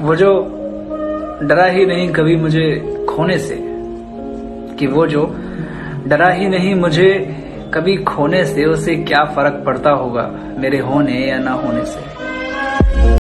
वो जो डरा ही नहीं कभी मुझे खोने से, कि वो जो डरा ही नहीं मुझे कभी खोने से, उसे क्या फ़र्क पड़ता होगा मेरे होने या ना होने से?